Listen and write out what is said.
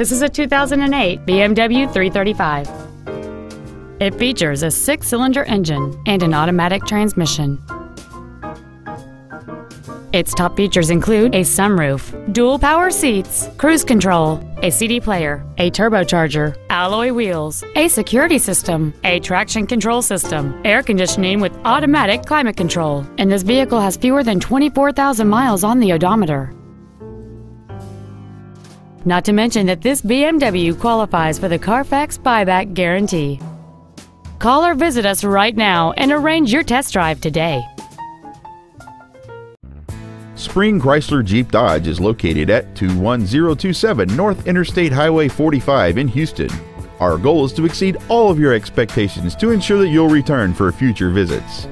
This is a 2008 BMW 335. It features a six-cylinder engine and an automatic transmission. Its top features include a sunroof, dual power seats, cruise control, a CD player, a turbocharger, alloy wheels, a security system, a traction control system, air conditioning with automatic climate control, and this vehicle has fewer than 24,000 miles on the odometer. Not to mention that this BMW qualifies for the Carfax buyback guarantee. Call or visit us right now and arrange your test drive today. Spring Chrysler Jeep Dodge is located at 21027 North Interstate Highway 45 in Houston. Our goal is to exceed all of your expectations to ensure that you'll return for future visits.